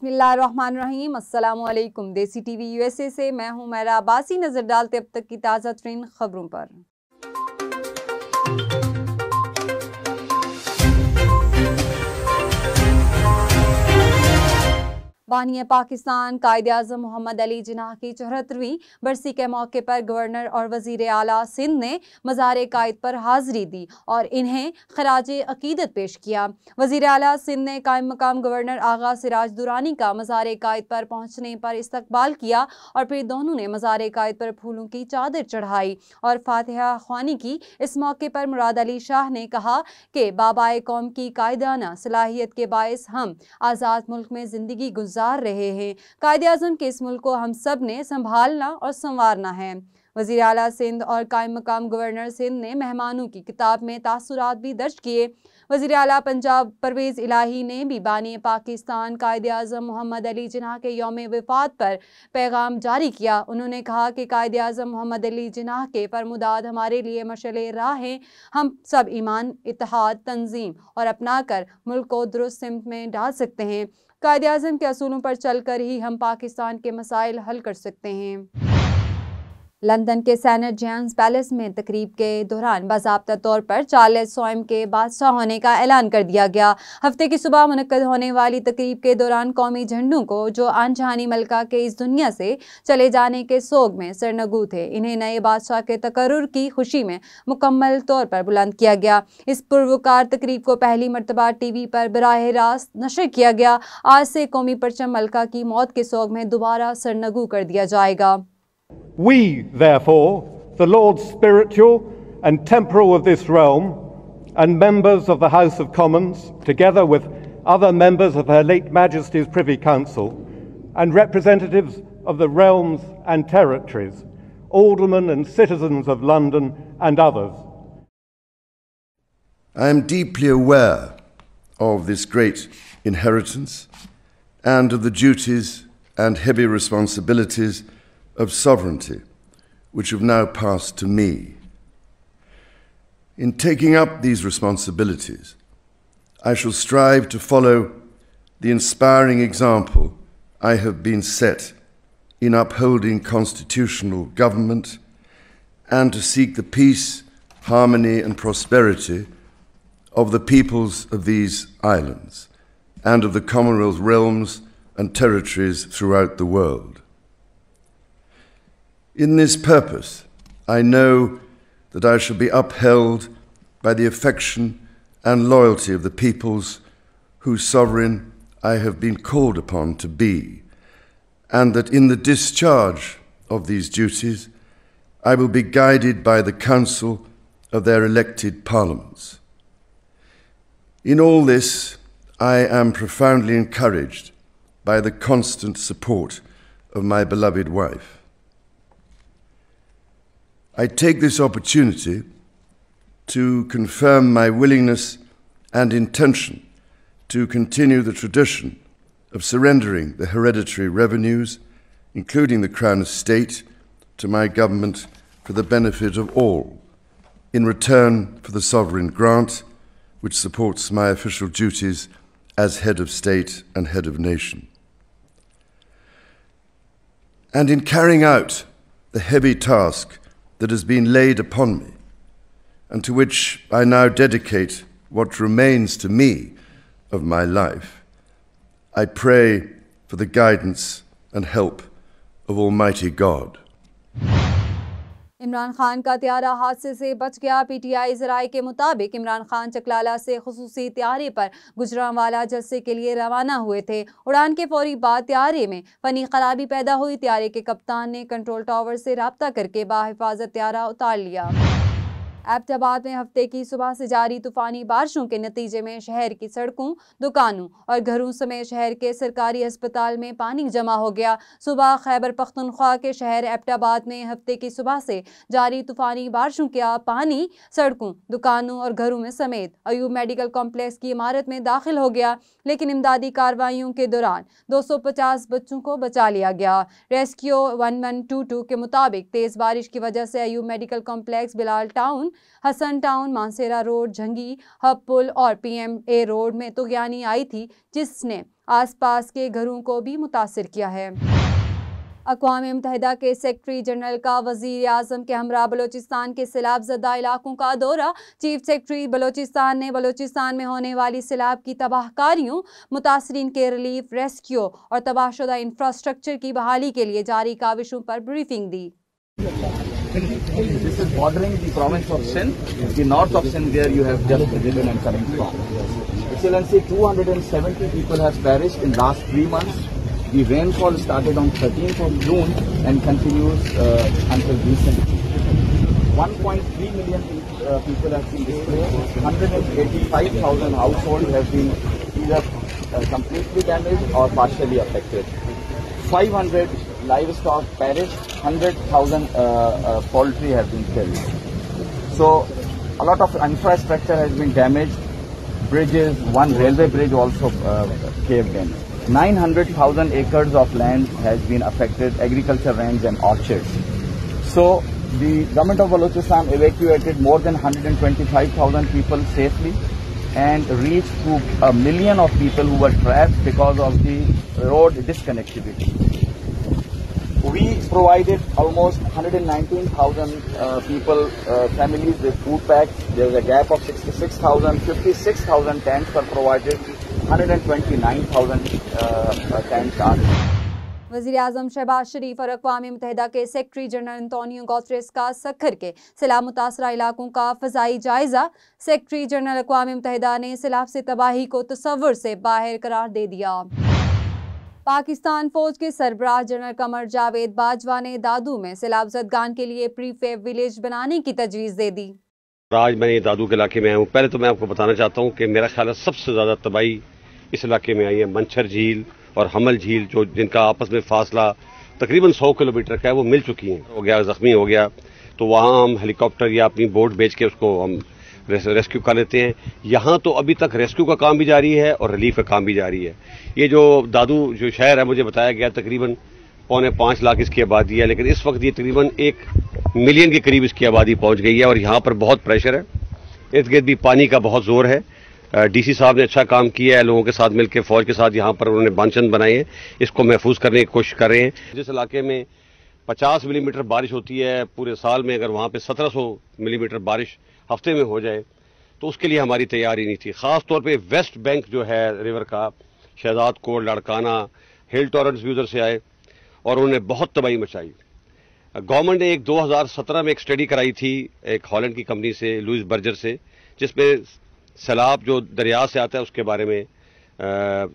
بسم اللہ الرحمن الرحیم۔ السلام علیکم۔ Desi T V U S A سے میں ہوں میرا عباسی، نظر ڈالتے اب تک کی تازہ ترین خبروں پر۔ بانی پاکستان قائد اعظم محمد علی جناح کی چوہترویں برسی کے موقع پر گورنر اور وزیر اعلیٰ سندھ نے مزار قائد پر حاضری دی اور انہیں خراج عقیدت پیش کیا۔ وزیر اعلیٰ سندھ نے قائم مقام گورنر آغا سراج دورانی کا مزار قائد پر پہنچنے پر استقبال کیا اور پھر دونوں نے مزار قائد پر پھولوں کی چادر چڑھائی اور فاتحہ خوانی کی۔ اس موقع پر مراد علی شاہ نے کہا کہ بابائے قوم کی قائدانہ صلاحیت کے باعث ہم آزاد ملک میں زندگی گزار رہے ہیں۔ قائد اعظم کے اس ملک کو ہم سب نے سنبھالنا اور سنوارنا ہے۔ وزیر اعلیٰ سندھ اور قائم مقام گورنر سندھ نے مہمانوں کی کتاب میں تاثرات بھی درج کیے۔ وزیر اعلیٰ پنجاب پرویز الہی نے بھی بانی پاکستان قائد اعظم محمد علی جناح کے یوم وفات پر پیغام جاری کیا۔ انہوں نے کہا کہ قائد اعظم محمد علی جناح کے فرمودات ہمارے لیے مشعل راہ ہیں۔ ہم سب ایمان، اتحاد، تنظیم اور اپنا کر ملک کو درست سمت میں ڈال سکتے ہیں۔ قائد اعظم کے اصولوں پر چل کر ہی ہم پاکستان کے مسائل حل کر سکتے ہیں۔ لندن کے سینٹ جیمز پیلس میں تقریب کے دوران باضابطہ طور پر چارلس سوئم کے بادشاہ ہونے کا اعلان کر دیا گیا۔ ہفتے کی صبح منعقد ہونے والی تقریب کے دوران قومی جھنڈوں کو جو انجہانی ملکہ کے اس دنیا سے چلے جانے کے سوگ میں سرنگو تھے، انہیں نئے بادشاہ کے تقرر کی خوشی میں مکمل طور پر بلند کیا گیا۔ اس پروکار تقریب کو پہلی مرتبہ ٹی وی پر براہ راست نشر کیا گیا۔ آج سے قومی پرچم ملکہ کی موت کے سوگ میں دوبارہ سرنگو کر دیا جائے گا۔ We, therefore, the Lords spiritual and temporal of this realm, and members of the House of Commons, together with other members of Her late Majesty's Privy Council, and representatives of the realms and territories, aldermen and citizens of London and others. I am deeply aware of this great inheritance and of the duties and heavy responsibilities of sovereignty, which have now passed to me. In taking up these responsibilities, I shall strive to follow the inspiring example I have been set in upholding constitutional government and to seek the peace, harmony, and prosperity of the peoples of these islands and of the Commonwealth realms and territories throughout the world. In this purpose, I know that I shall be upheld by the affection and loyalty of the peoples whose sovereign I have been called upon to be, and that in the discharge of these duties, I will be guided by the counsel of their elected parliaments. In all this, I am profoundly encouraged by the constant support of my beloved wife. I take this opportunity to confirm my willingness and intention to continue the tradition of surrendering the hereditary revenues, including the Crown Estate, to my government for the benefit of all, in return for the sovereign grant, which supports my official duties as head of state and head of nation. And in carrying out the heavy task that has been laid upon me, and to which I now dedicate what remains to me of my life, I pray for the guidance and help of Almighty God. Imran Khan کا طیارہ حادثے سے بچ گیا۔ P T I ذرائع کے مطابق عمران خان چکلالہ سے خصوصی طیارے پر گجران والا جلسے کے لیے روانہ ہوئے تھے۔ اڑان کے فوری بعد طیارے میں فنی خرابی پیدا ہوئی۔ طیارے کے کپتان نے کنٹرول ٹاور سے رابطہ کر کے باحفاظت طیارہ اتار لیا۔ ایبٹ آباد میں ہفتے کی صبح سے جاری طوفانی بارشوں کے نتیجے میں شہر کی سڑکوں، دکانوں اور گھروں سمیت شہر کے سرکاری اسپتال میں پانی جمع ہو گیا۔ صبح خیبر پختونخوا کے شہر ایبٹ آباد میں ہفتے کی صبح سے جاری طوفانی بارشوں کیا پانی سڑکوں، دکانوں اور گھروں میں سمیت ایوب میڈیکل کمپلیکس کی عمارت میں داخل ہو گیا۔ لیکن امدادی کاروائیوں کے دوران دو سو پچاس بچوں کو بچا لیا گیا۔ Rescue one one two two کے مطابق تیز بارش کی وجہ سے Ayub medical complex Bilal town Hasan town, Mansehra road, Jhangi hub پل اور پی ایم اے روڈ میں تغیانی آئی تھی، جس نے آس پاس کے گھروں کو بھی متاثر کیا ہے۔ اقوام متحدہ کے سیکرٹری جنرل کا وزیر اعظم کے ہمراہ بلوچستان کے سیلاب زدہ علاقوں کا دورہ، چیف سیکرٹری بلوچستان نے بلوچستان میں ہونے والی سیلاب کی تباہ کاریوں، متاثرین کے ریلیف ریسکیو اور تباہ شدہ انفراسٹرکچر کی بحالی کے لیے جاری کاوشوں پر بریفنگ دی۔ Is bordering the province of Sindh, the north of Sindh where you have just visited and coming from. Excellency, 270 people have perished in the last three months. The rainfall started on 13th of June and continues uh, until recently. 1.3 million uh, people have been displaced. 185,000 households have been either uh, completely damaged or partially affected. 500 livestock perished, 100,000 uh, uh, poultry have been killed. So a lot of infrastructure has been damaged. Bridges, one railway bridge also uh, caved in. 900,000 acres of land has been affected, agriculture lands and orchards. So the government of Balochistan evacuated more than 125,000 people safely and reached to a million of people who were trapped because of the road disconnectivity. We provided almost 119,000 uh, people, uh, families with food packs. There was a gap of 66,000, 56,000 tents were provided, 129,000 uh, uh, tents are. وزیر اعظم شہباز شریف اور اقوام متحدہ کے secretary general Antonio Guterres کا سکھر کے سیلاب متاثرہ علاقوں کا فضائی جائزہ سیکرٹری جنرل اقوام متحدہ نے سیلاب سے تباہی کو تصور سے باہر قرار دے دیا پاکستان فوج کے سربراہ جنرل قمر جاوید باجوہ نے دادو میں سیلاب زدگان کے لیے پری فیب ولیج بنانے کی تجویز دے دی۔ آج میں دادو کے علاقے میں آیا ہوں۔ پہلے تو میں آپ کو بتانا چاہتا ہوں کہ میرا خیال ہے سب سے زیادہ تباہی اس علاقے میں آئی ہے۔ منچھر جھیل اور حمل جھیل جو جن کا آپس میں فاصلہ تقریباً سو کلومیٹر کا ہے، وہ مل چکی ہیں۔ ہو گیا، زخمی ہو گیا۔ تو وہاں ہم ہیلی کاپٹر یا اپنی بوٹ بیچ کے اس کو ہم ریسکیو کر لیتے ہیں۔ یہاں تو ابھی تک ریسکیو کا کام بھی جاری ہے اور ریلیف کا کام بھی جاری ہے۔ یہ جو دادو، جو شہر ہے، مجھے بتایا گیا تقریباً پونے پانچ لاکھ اس کی آبادی ہے، لیکن اس وقت یہ تقریباً ایک ملین کے قریب اس کی آبادی پہنچ گئی ہے اور یہاں پر بہت پریشر ہے۔ ارد گرد بھی پانی کا بہت زور ہے۔ ڈی سی صاحب نے اچھا کام کیا ہے، لوگوں کے ساتھ مل کے، فوج کے ساتھ یہاں پر انہوں نے بانچند بنائے ہیں۔ اس کو محفوظ کرنے کی کوشش کر رہے ہیں۔ جس علاقے میں پچاس ملی میٹر بارش ہوتی ہے، پورے سال میں اگر وہاں پہ سترہ سو ملی میٹر بارش ہفتے میں ہو جائے، تو اس کے لیے ہماری تیاری نہیں تھی۔ خاص طور پہ ویسٹ بینک جو ہے ریور کا، شہزاد کوٹ لڑکانہ ہل ٹورنٹس بھی ادھر سے آئے اور انہوں نے بہت تباہی مچائی۔ گورنمنٹ نے ایک دو ہزار سترہ میں ایک اسٹڈی کرائی تھی ایک ہالینڈ کی کمپنی سے، لوئس برجر سے، جس میں سیلاب جو دریا سے آتا ہے اس کے بارے میں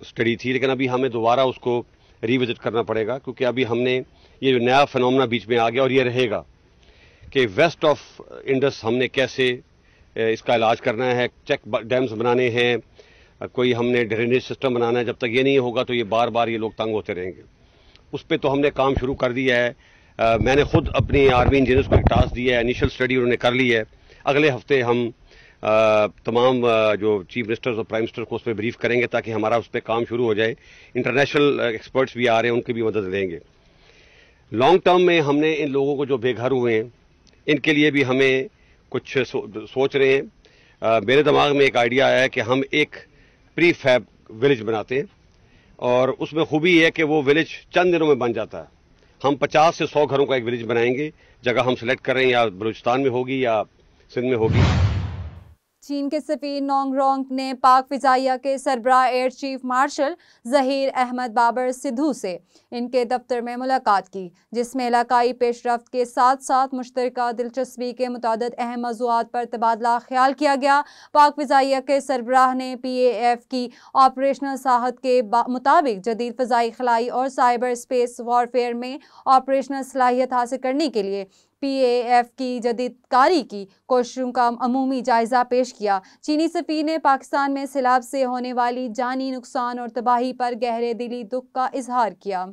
اسٹڈی تھی۔ لیکن ابھی ہمیں دوبارہ اس کو ریوزٹ کرنا پڑے گا، کیونکہ ابھی ہم نے یہ جو نیا فنومنا بیچ میں آ گیا اور یہ رہے گا۔ کہ ویسٹ آف انڈس ہم نے کیسے اس کا علاج کرنا ہے، چیک ڈیمز بنانے ہیں، کوئی ہم نے ڈرینیج سسٹم بنانا ہے، جب تک یہ نہیں ہوگا تو یہ بار بار یہ لوگ تنگ ہوتے رہیں گے۔ اس پہ تو ہم نے کام شروع کر دیا ہے۔ میں نے خود اپنی آرمی انجینئرس کو ایک ٹاسک دیا ہے، انیشل اسٹڈی انہوں نے کر لی ہے۔ اگلے ہفتے ہم تمام جو چیف منسٹرز اور پرائم منسٹر کو اس پہ بریف کریں گے تاکہ ہمارا اس پہ کام شروع ہو جائے۔ انٹرنیشنل ایکسپرٹس بھی آ رہے ہیں، ان کی بھی مدد لیں گے۔ لانگ ٹرم میں ہم نے ان لوگوں کو جو بے گھر ہوئے ہیں ان کے لیے بھی ہمیں کچھ سوچ رہے ہیں۔ میرے دماغ میں ایک آئیڈیا آیا ہے کہ ہم ایک پری فیب ولیج بناتے ہیں اور اس میں خوبی یہ ہے کہ وہ ولیج چند دنوں میں بن جاتا ہے۔ ہم پچاس سے سو گھروں کا ایک ولیج بنائیں گے۔ جگہ ہم سلیکٹ کر رہے ہیں، یا بلوچستان میں ہوگی یا سندھ میں ہوگی۔ چین کے سفیر نونگ رونگ نے پاک فضائیہ کے سربراہ air chief marshal Zaheer Ahmed Babar Sidhu سے ان کے دفتر میں ملاقات کی، جس میں علاقائی پیش رفت کے ساتھ ساتھ مشترکہ دلچسپی کے متعدد اہم موضوعات پر تبادلہ خیال کیا گیا۔ پاک فضائیہ کے سربراہ نے پی اے ایف کی آپریشنل ساحت کے مطابق جدید فضائی خلائی اور سائبر اسپیس وارفیئر میں آپریشنل صلاحیت حاصل کرنے کے لیے پی اے ایف کی جدید کاری کی کوششوں کا عمومی جائزہ پیش کیا۔ چینی سفیر نے پاکستان میں سیلاب سے ہونے والی جانی نقصان اور تباہی پر گہرے دلی دکھ کا اظہار کیا۔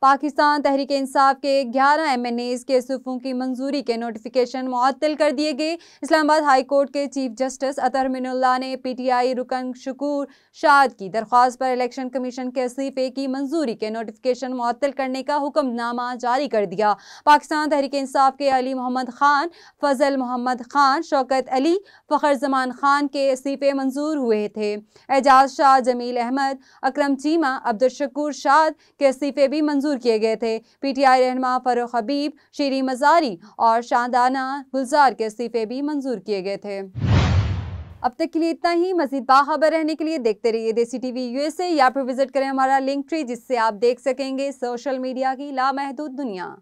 پاکستان تحریک انصاف کے گیارہ ایم این ایز کے صفوں کی منظوری کے نوٹیفیکیشن معطل کر دیے گئے۔ اسلام آباد ہائی کورٹ کے chief justice Athar Minallah نے پی ٹی آئی رکن شکور شاد کی۔ درخواست پر الیکشن کمیشن کے استعفے کی منظوری کے نوٹیفیکیشن معطل کرنے کا حکم نامہ جاری کر دیا۔ پاکستان تحریک انصاف کے علی محمد خان، فضل محمد خان، شوکت علی، فخر زمان خان کے استعفے منظور ہوئے تھے۔ اعجاز شاہ جمیل احمد، اکرم چیمہ، عبدالشکور شاد کے استعفے بھی منظور منظور کیے گئے تھے۔ پی ٹی آئی رہنما فروخ حبیب، شیری مزاری اور شاندانہ گلزار کے استعفے بھی منظور کیے گئے تھے۔ اب تک کے لیے اتنا ہی۔ مزید باخبر رہنے کے لیے دیکھتے رہیے Desi T V U S A یا پھر وزٹ کریں ہمارا لنک ٹری، جس سے آپ دیکھ سکیں گے سوشل میڈیا کی لامحدود دنیا۔